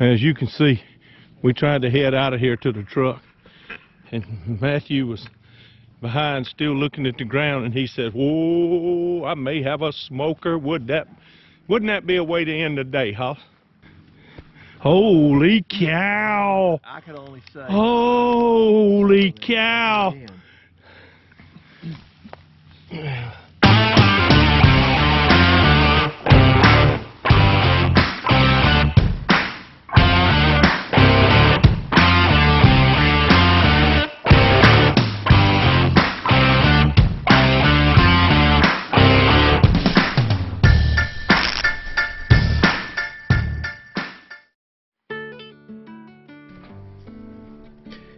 As you can see, we tried to head out of here to the truck, and Matthew was behind, still looking at the ground, and he said, "Whoa, I may have a smoker. Would that, wouldn't that be a way to end the day, huh?" Holy cow! I could only say. Holy cow!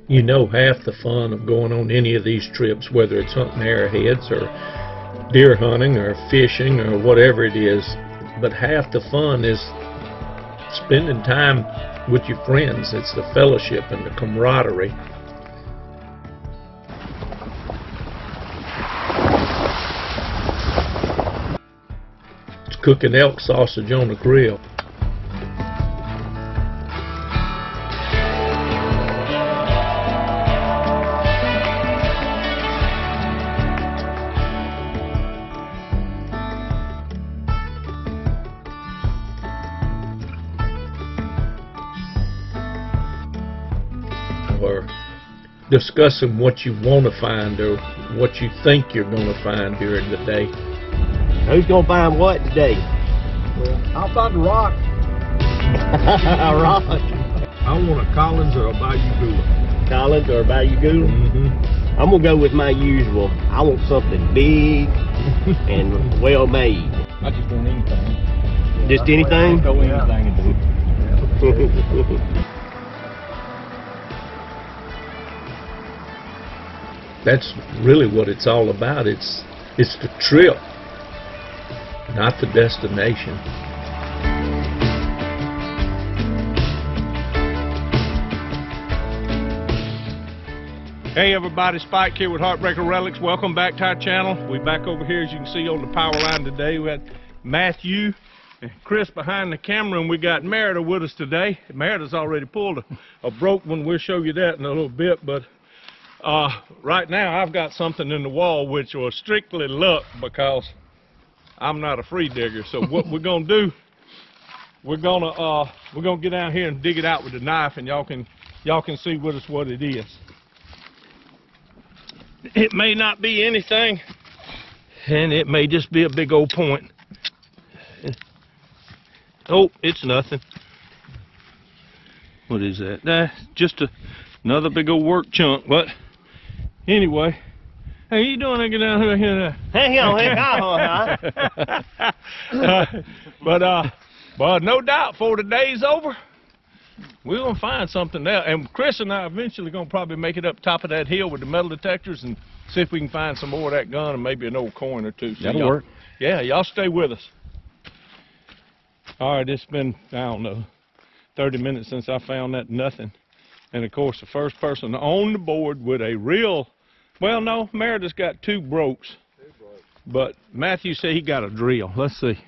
you know half the fun of going on any of these trips, whether it's hunting arrowheads or deer hunting or fishing or whatever it is. But half the fun is spending time with your friends. It's the fellowship and the camaraderie. It's cooking elk sausage on the grill. Discussing what you want to find or what you think you're going to find during the day. Who's gonna find what today? I'll find a rock. rock. I want a Collins or a Bayou Goula. Collins or a Bayou Goula? Mm-hmm. I'm gonna go with my usual. I want something big and well made. I just want anything. Just anything? Throw anything into That's really what it's all about. It's it's the trip, not the destination. Hey everybody, Spike here with Heartbreaker Relics. Welcome back to our channel. We're back over here as you can see on the power line today. We had Matthew and Chris behind the camera and we got Meredith with us today. Meredith's already pulled a, a broke one. We'll show you that in a little bit, but uh, right now I've got something in the wall which was strictly luck because I'm not a free digger. So what we're gonna do, we're gonna uh, we're gonna get down here and dig it out with a knife, and y'all can y'all can see with us what it is. It may not be anything, and it may just be a big old point. Oh, it's nothing. What is that? Nah, just a, another big old work chunk. But anyway, how you doing? I get down here. here Hang on, hang on, huh? uh, but uh, but no doubt, before the day's over, we're gonna find something there. And Chris and I eventually gonna probably make it up top of that hill with the metal detectors and see if we can find some more of that gun and maybe an old coin or two. So That'll work. Yeah, y'all stay with us. All right, it's been I don't know, 30 minutes since I found that nothing. And of course, the first person on the board with a real, well, no, Meredith's got two brokes. But Matthew said he got a drill. Let's see.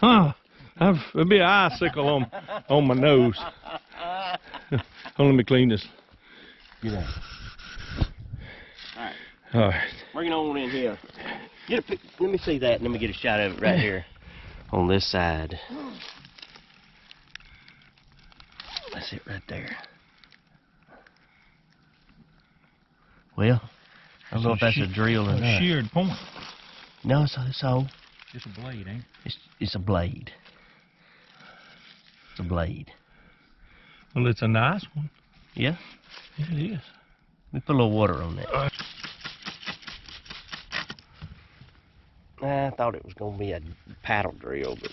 Huh. I've, there'll be an icicle on, on my nose. Hold on, let me clean this. Get out. All right. Bring it on in here. Get a let me see that and let me get a shot of it right here on this side. That's it right there. Well, I don't know if that's a drill or A not. sheared point. No, it's, it's all. Just a blade, ain't It's, it's a blade. It's a blade. Well, it's a nice one. Yeah? Yeah, it is. Let me put a little water on that. I thought it was going to be a paddle drill, but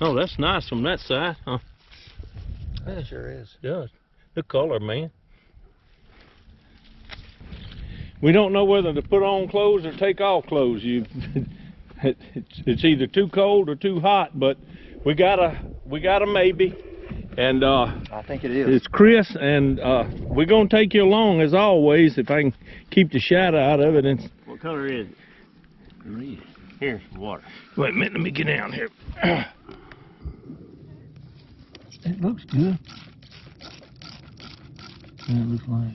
Oh, that's nice from that side, huh? That sure is. Yeah, the color, man. We don't know whether to put on clothes or take off clothes. You, it's, it's either too cold or too hot, but we got a we got a maybe, and uh, I think it is. it's Chris, and uh, we're gonna take you along as always if I can keep the shadow out of it. And What color is it? Red. Here's water. wait a minute, let me get down here. It looks good. Yeah, it looks like.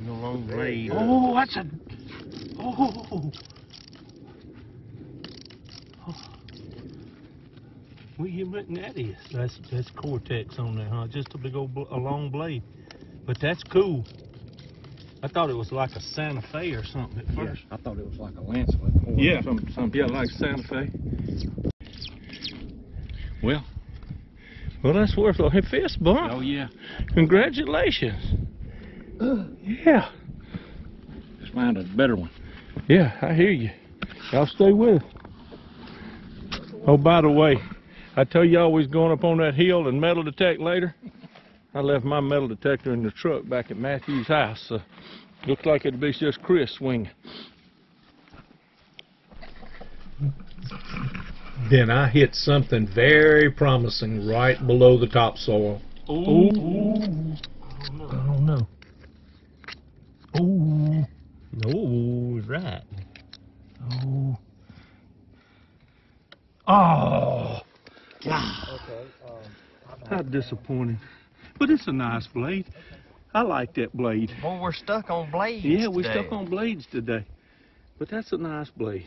Oh, it's no long blade. Oh, that's a. Oh. What do you reckon that is? That's that's Cortex on there, huh? Just a big old bl- a long blade. But that's cool. I thought it was like a Santa Fe or something at first. I thought it was like a lanceolate. or Yeah. Some, some, Yeah, like Santa Fe. Well, well, that's worth a hey, fist bump. Oh, yeah. Congratulations. Yeah, Just find a better one. yeah, I hear you. Y'all stay with us. Oh, by the way, I tell y'all we was going up on that hill and metal detect later. I left my metal detector in the truck back at Matthew's house. So looks like it'd be just Chris swinging. Then I hit something very promising right below the topsoil. Ooh. I don't know. Ooh. No, right. Oh. Oh. How disappointing. But it's a nice blade. I like that blade. Well, we're stuck on blades. Yeah, we today. stuck on blades today. But that's a nice blade.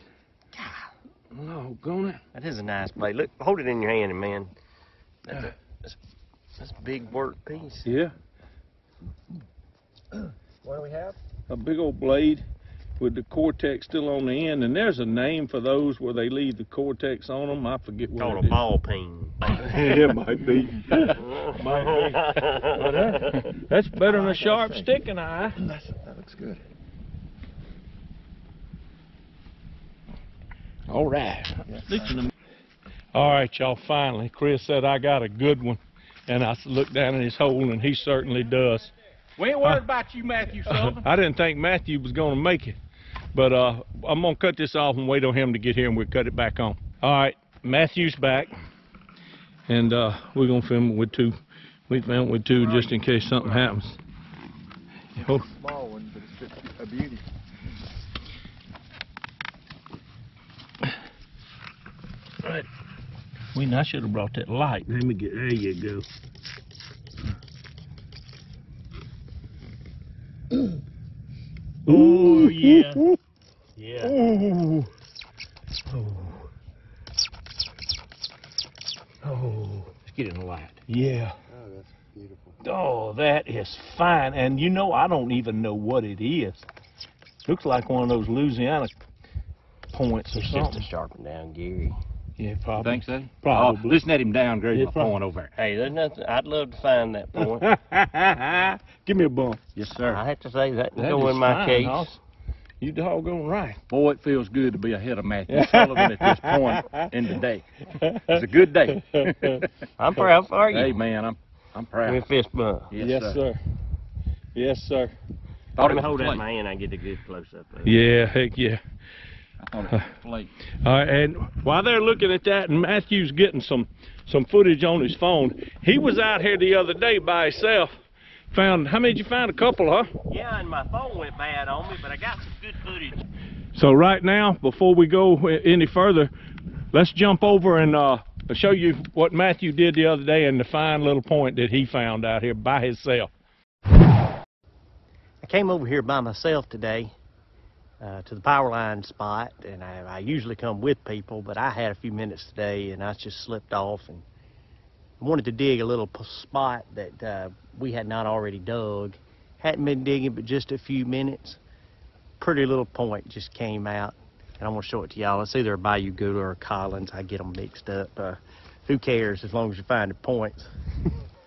Oh, gone it. That is a nice blade. Look, hold it in your hand, man. That's, a, that's, that's a big work piece. Yeah. What do we have? A big old blade with the cortex still on the end, and there's a name for those where they leave the cortex on them. I forget what it is Called it a is. ball peen. it might be. might be. But that, that's better than a sharp stick sticking eye. that looks good. All right. All right, y'all. Finally, Chris said I got a good one, and I looked down in his hole, and he certainly does. We ain't worried about you, Matthew Sullivan. I didn't think Matthew was going to make it, but uh, I'm gonna cut this off and wait on him to get here, and we'll cut it back on. All right, Matthew's back, and uh, we're gonna film it with two. We film it with two just in case something happens. Oh, Small one, but it's just a beauty. right. We I should have brought that light. Let me get. There you go. Oh yeah. Yeah. Oh. Oh. Let's get in the light. Yeah. Oh, that's beautiful. Oh, that is fine. And you know, I don't even know what it is. Looks like one of those Louisiana points or It's just a something. sharpen down Gary. Yeah, probably. Think so? Probably. Oh, listen at him down, Greg. Yeah, my prob- point over there. Hey, there's nothing. I'd love to find that point. Give me a bump. Yes, sir. I have to say that, That go is in my fine, case. Hoss. You doggone right. Boy, it feels good to be ahead of Matthew Sullivan at this point in the day. It's a good day. I'm proud for you. hey, man, I'm I'm Give me a proud. fist bump. Yes, sir. sir. Yes, sir. Thought Let it me hold that in my hand. I get a good close up. Yeah, heck yeah. I thought it was uh, a. All right, and while they're looking at that, and Matthew's getting some some footage on his phone, he was out here the other day by himself. Found how many did you find? A couple, huh? Yeah, and my phone went bad on me, but I got some good footage. So right now, before we go any further, let's jump over and uh, show you what Matthew did the other day and the fine little point that he found out here by himself. I came over here by myself today uh, to the power line spot, and I, I usually come with people, but I had a few minutes today, and I just slipped off and wanted to dig a little spot that uh, we had not already dug. Hadn't been digging but just a few minutes. Pretty little point just came out, And I'm going to show it to y'all. It's either a Bayou Goula or Collins. I get them mixed up. Uh, who cares as long as you find the points.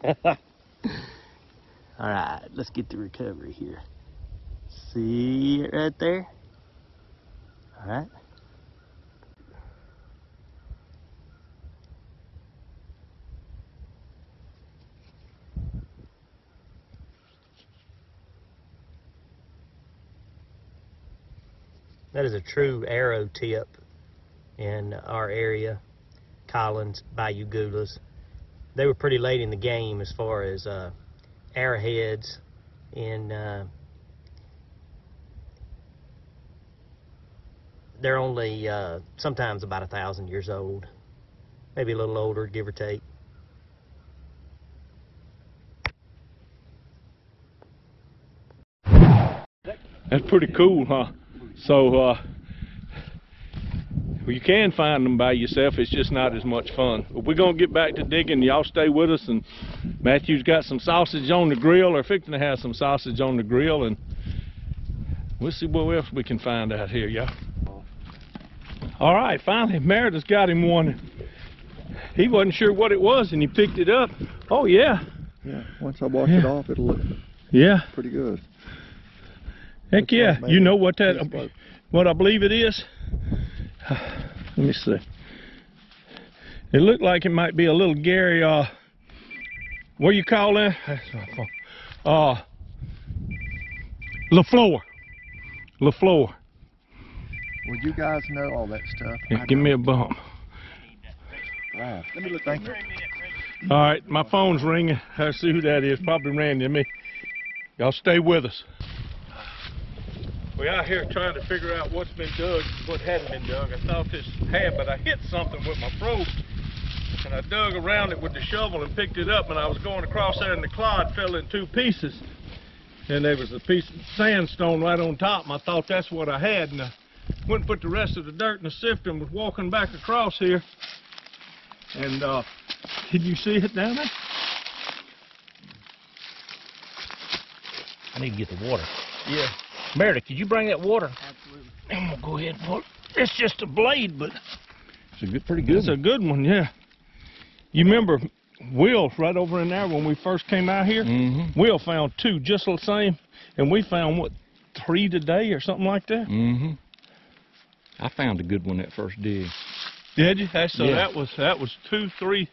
All right, let's get the recovery here. See it right there? All right. That is a true arrow tip in our area, Collins, Bayou Goulas. They were pretty late in the game as far as uh, arrowheads in uh, they're only uh, sometimes about a thousand years old, maybe a little older, give or take. That's pretty cool, huh? So, uh, well, you can find them by yourself. It's just not as much fun. But we're gonna get back to digging. Y'all stay with us. And Matthew's got some sausage on the grill, or fixing to have some sausage on the grill, and we'll see what else we can find out here, y'all. All right, finally, Meredith's got him one. He wasn't sure what it was, and he picked it up. Oh yeah, Yeah, once I wash it off, it'll look yeah. pretty good. Heck yeah. You know what that, what I believe it is? Let me see. It looked like it might be a little Gary, uh, what you call that? That's my phone. Uh, LaFleur. LaFleur. Well, you guys know all that stuff. Yeah, give me a bump. Wow. Let me look. Thank you. All right, my phone's ringing. I see who that is. Probably Randy and me. Y'all stay with us. We're out here trying to figure out what's been dug, what hadn't been dug. I thought this had, but I hit something with my probe. And I dug around it with the shovel and picked it up, and I was going across there, and the clod fell in two pieces. And there was a piece of sandstone right on top, and I thought that's what I had. And I went and put the rest of the dirt in the sifter and was walking back across here. And uh, did you see it down there? I need to get the water. Yeah. Meredith, could you bring that water? Absolutely. I'm gonna go ahead and pull. It's just a blade, but It's a good, pretty good. it's a good one, yeah. You remember Will right over in there when we first came out here? Mm-hmm. Will found two just the same, and we found what three today or something like that. Mm-hmm. I found a good one that first dig. Did you? That's, so Yeah. that was that was two, three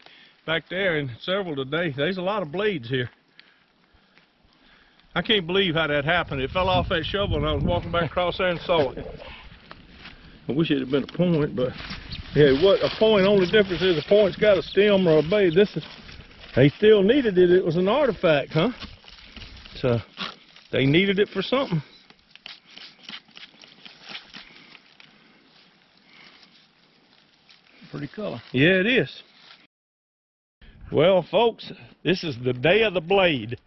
back there, and several today. There's a lot of blades here. I can't believe how that happened. It fell off that shovel, and I was walking back across there and saw it. I wish it had been a point, but yeah, what a point. Only difference is a point's got a stem or a blade. This is they still needed it. It was an artifact, huh? So they needed it for something. Pretty color. Yeah, it is. Well, folks, this is the day of the blade.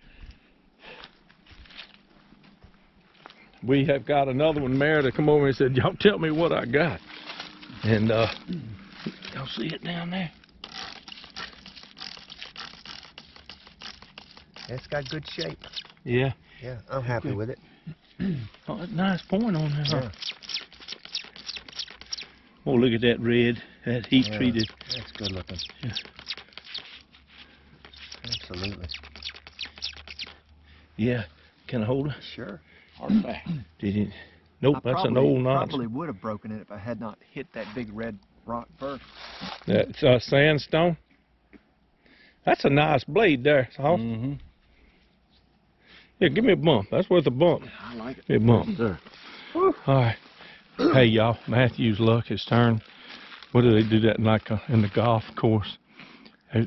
We have got another one, Meredith, come over and said, y'all tell me what I got. And, uh, y'all see it down there? It's got good shape. Yeah. Yeah, I'm happy with it. Oh, that's nice point on there. huh? Yeah. Oh, look at that red, that heat Yeah. treated. That's good looking. Yeah. Absolutely. Yeah. Can I hold it? Sure. Artifact. Did it? Nope, that's an old knot. Probably would have broken it if I had not hit that big red rock first. That's uh, sandstone. That's a nice blade there. Hoss. Mm-hmm. Yeah, give me a bump. That's worth a bump. I like it. Give me a bump. There. All right. Hey, y'all. Matthew's luck has turned. What do they do that in like uh, in the golf course?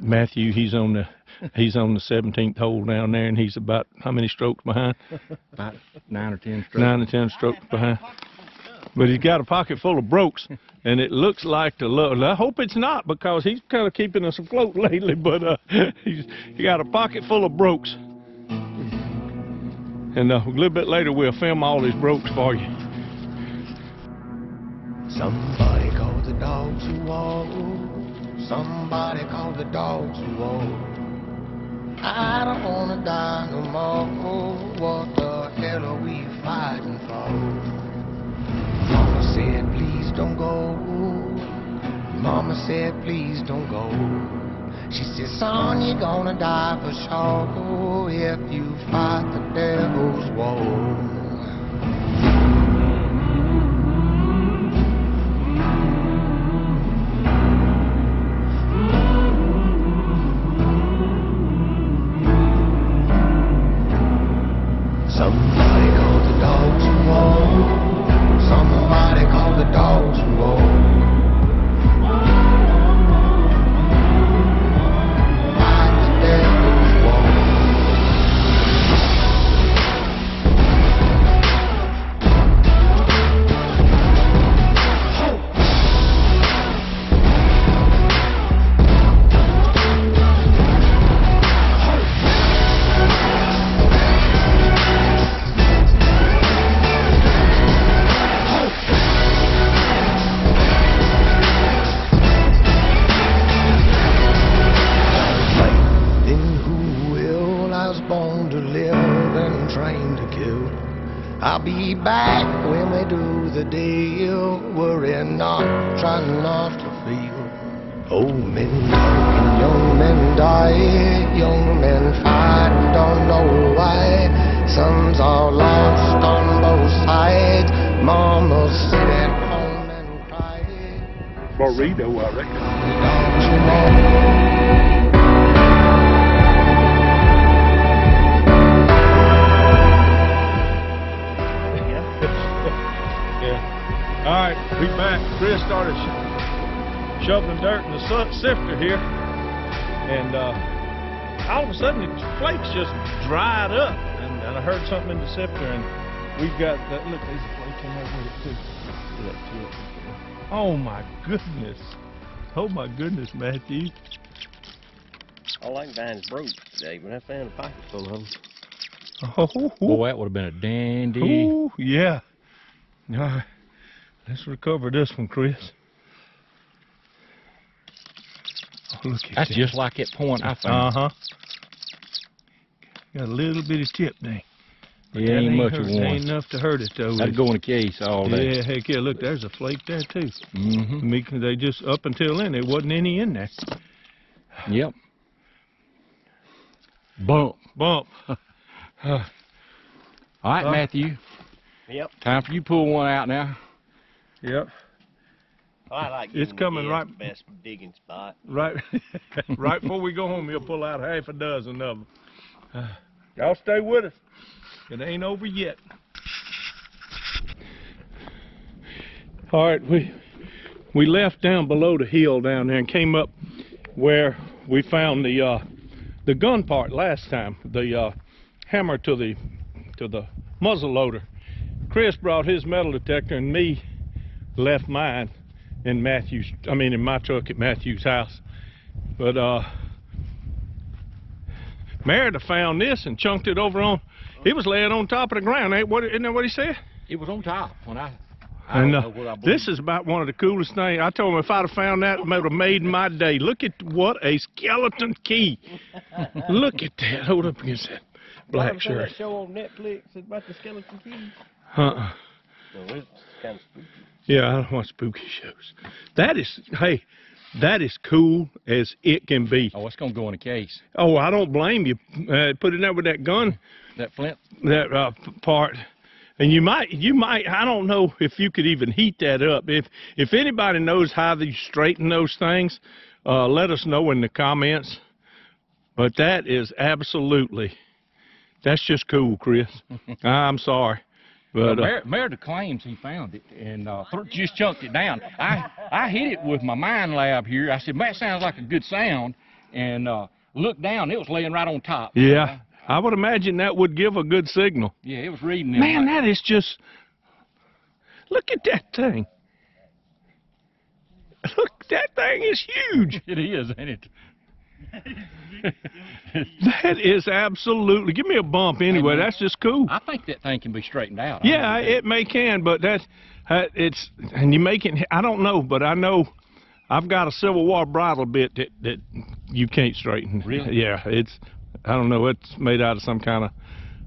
Matthew, he's on the he's on the 17th hole down there, and he's about how many strokes behind? About nine or ten strokes. Nine or ten strokes behind. But he's got a pocket full of brokes, and it looks like the low. I hope it's not because he's kind of keeping us afloat lately. But uh, he's he got a pocket full of brokes. And uh, a little bit later, we'll film all his brokes for you. Somebody called the dogs who walk. Somebody call the dogs who walk. I don't wanna die no more. What the hell are we fighting for? Mama said, please don't go. Mama said, please don't go. She said, son, you're gonna die for sure if you fight the devil's war. Dogs. Somebody call the dogs who walk. Worry not, try not to feel. Old men talking, young men die, young men fight, don't know why. Sons are lost on both sides. Mamas sit at home and cry. Burrito, I reckon. All right, we back. Chris started sh- shoveling dirt in the su- sifter here, and uh, all of a sudden the flakes just dried up, and, and I heard something in the sifter, and we've got that. Look, there's a flake in there with it too. Look at that tip. Oh my goodness! Oh my goodness, Matthew! All I can find is broke today, but I found a pocket full of them. Oh, Boy, that would have been a dandy. Ooh, yeah. All right, let's recover this one, Chris. Oh, look at That's that. just like that point I Uh-huh. Got a little bit of tip there. But it that ain't much hurt, of Ain't enough to hurt it though. That'd go in a case all day. Yeah, heck yeah. Look, there's a flake there too. Mm-hmm. Me, they just up until then there wasn't any in there. Yep. Bump. Bump. All right, Uh, Matthew. Yep. Time for you to pull one out now. Yep. I like It's coming the right- the best digging spot. Right, right before we go home, he'll pull out half a dozen of them. y'all stay with us. It ain't over yet. All right, we we left down below the hill down there and came up where we found the uh, the gun part last time, the uh, hammer to the to the muzzle loader. Chris brought his metal detector and me left mine in Matthew's, I mean in my truck at Matthew's house. But uh, Meredith found this and chunked it over on, he was laying on top of the ground. Ain't, what, isn't that what he said? It was on top when I. I And don't uh, know whether I this is about one of the coolest things. I told him if I'd have found that, it would have made my day. Look at what a skeleton key. Look at that. Hold up against that black shirt. show on Netflix about the skeleton key. Uh-uh. No, it's kind of spooky. Yeah, I don't watch spooky shows. That is, hey, that is cool as it can be. Oh, it's gonna go in a case. Oh, I don't blame you. Uh, put it there with that gun, That flint. that uh, part. And you might, you might, I don't know if you could even heat that up. If if anybody knows how you straighten those things, uh, let us know in the comments. But that is absolutely, that's just cool, Chris. I'm sorry, Well, but uh, Mer- Meredith claims he found it and uh, th- just chunked it down. I I hit it with my Minelab here. I said, that sounds like a good sound," and uh, looked down. It was laying right on top. yeah, I would imagine that would give a good signal. Yeah, it was reading. them Man, like- that is just. Look at that thing. Look, that thing is huge. it is, ain't it? That is absolutely. Give me a bump anyway. That's just cool. I think that thing can be straightened out. I Yeah, it may can, but that's uh, it's and you make it. I don't know, but I know I've got a Civil War bridle bit that that you can't straighten. Really? Yeah, it's. I don't know. It's made out of some kind of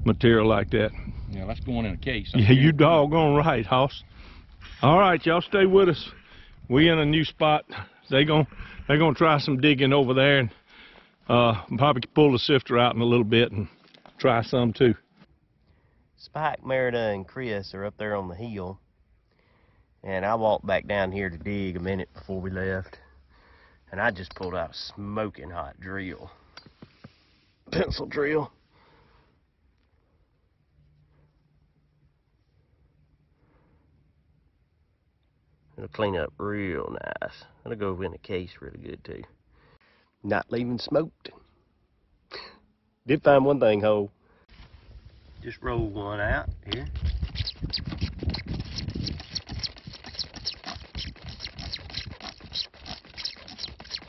material like that. Yeah, that's going in a case. Yeah, you doggone right, Hoss. All right, y'all stay with us. We in a new spot. They gon' they gonna try some digging over there and uh probably pull the sifter out in a little bit and try some too. Spike, Meredith, and Chris are up there on the hill. And I walked back down here to dig a minute before we left. And I just pulled out a smoking hot drill. Pencil drill. It'll clean up real nice. It'll go in the case really good too. Not leaving smoked. Did find one thing, Ho. Just roll one out here.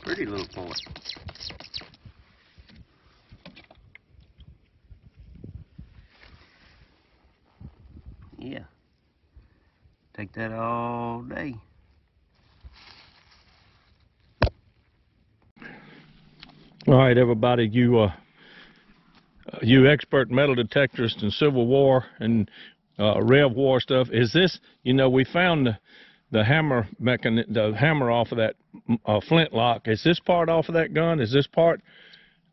Pretty little point. Yeah. Take that all day. All right, everybody, you uh, you expert metal detectorists in Civil War, and uh, Rev War stuff. Is this, you know, we found the, the hammer mechan, the hammer off of that uh, flintlock. Is this part off of that gun? Is this part,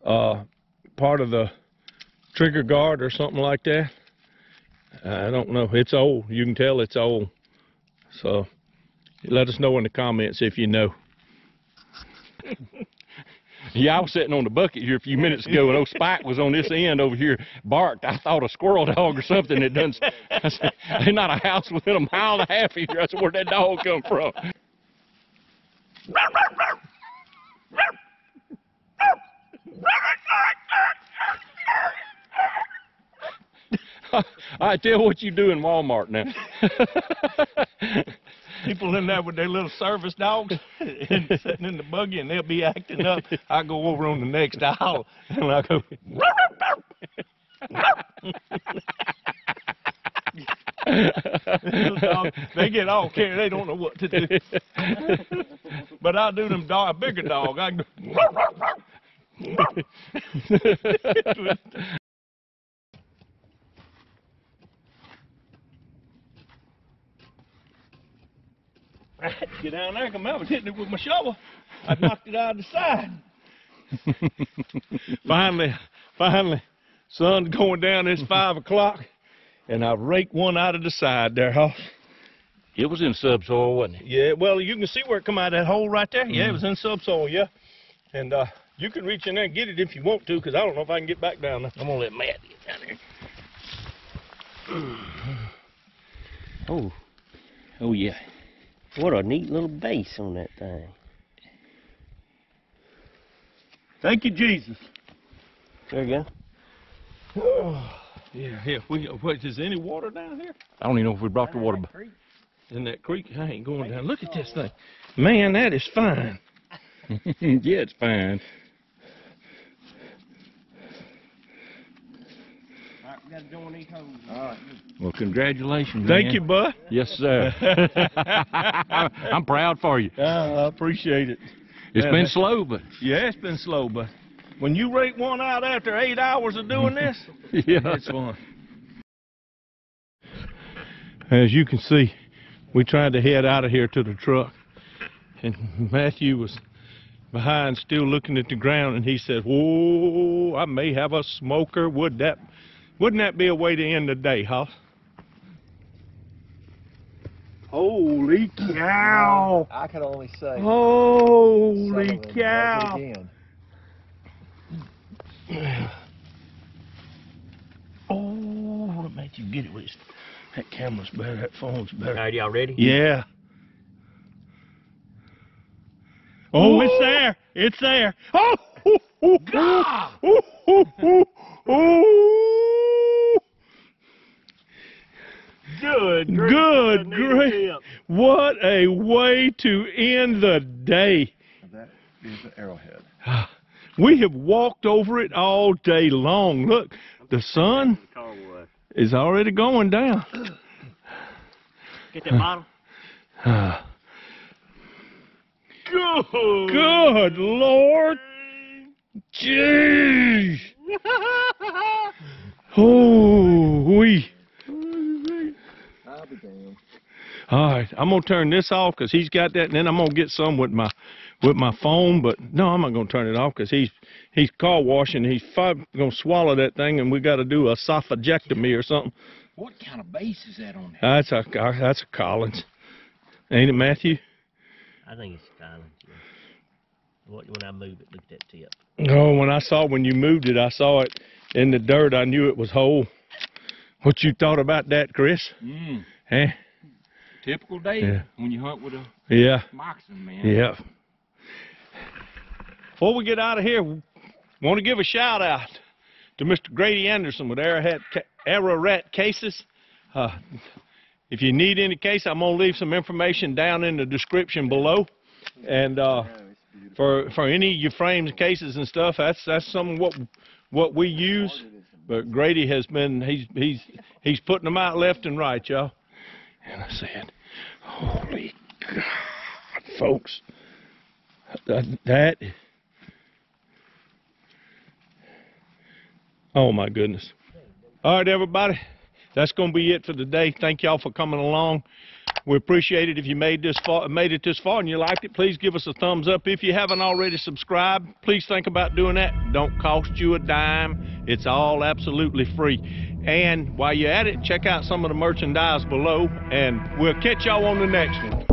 uh, part of the trigger guard or something like that? I don't know. It's old. You can tell it's old. So let us know in the comments if you know. Yeah, I was sitting on the bucket here a few minutes ago, and old Spike was on this end over here, barked. I thought a squirrel dog or something had done. I said, "There's not a house within a mile and a half of here." I said, "Where'd that dog come from?" I tell what you do in Walmart now. People in there with their little service dogs and sitting in the buggy and they'll be acting up. I go over on the next aisle and I go, they get all carried. They don't know what to do. but I do them dog, a bigger dog. I go, I had to get down there. Come out, I was hitting it with my shovel. I knocked it out of the side. finally, finally, sun's going down. It's five o'clock, and I raked one out of the side there, Hoss. It was in subsoil, wasn't it? Yeah, well, you can see where it come out of that hole right there. Yeah, it was in subsoil, yeah. And uh, you can reach in there and get it if you want to, because I don't know if I can get back down there. I'm gonna let Matt get down there. Oh, Oh yeah. What a neat little base on that thing. Thank you, Jesus. There you go. Oh, yeah, yeah. We, what, is there any water down here? I don't even know if we brought the water. back. In that creek? I ain't going down. Look at this thing. Man, that is fine. yeah, it's fine. Well, congratulations. Thank man. you, bud. Yes, sir. I'm proud for you. I appreciate it. It's Yeah, been slow, but Yeah, it's been slow, but when you rake one out after eight hours of doing this, yeah. it's fun. As you can see, we tried to head out of here to the truck, and Matthew was behind, still looking at the ground, and he said, "Whoa, I may have a smoker. Would that, wouldn't that be a way to end the day, huh?" Holy cow! I can only say. Holy Sullivan does it cow! again. Oh, what made you get it with that camera's better, that phone's better. Alright, y'all ready? Yeah. Oh, it's there. It's there. Oh, oh, oh, oh, oh, oh, oh, oh. Good. Good grief. What a way to end the day. That is the arrowhead. We have walked over it all day long. Look, the sun is already going down. Get that bottle. Good. Good Lord. Jeez. Oh, we. I'll be damned. All right, I'm gonna turn this off because he's got that, and then I'm gonna get some with my with my phone. But no, I'm not gonna turn it off because he's he's car washing. He's fi- gonna swallow that thing, and we got to do a esophagectomy or something. What kind of base is that on there? That's a that's a Collins, ain't it, Matthew? I think it's Collins. Yeah. What- When I move it, look at that tip. Oh, when I saw when you moved it, I saw it in the dirt. I knew it was whole. What you thought about that, Chris? Mm, Eh? typical day Yeah. when you hunt with a Yeah. moccasin, man. Yeah. Before we get out of here, want to give a shout out to Mr. Grady Anderson with Arrowhead, Ararat Cases. Uh, if you need any case, I'm going to leave some information down in the description below. And uh, for for any of your frames, cases, and stuff, that's that's some of what what we use. But Grady has been he's he's he's putting them out left and right, y'all. And I said, "Holy God, folks, that, oh my goodness." All right, everybody, that's going to be it for today. Thank y'all for coming along. We appreciate it. If you made this far, made it this far and you liked it, please give us a thumbs up. If you haven't already subscribed, please think about doing that. Don't cost you a dime. It's all absolutely free. And while you're at it, check out some of the merchandise below, and we'll catch y'all on the next one.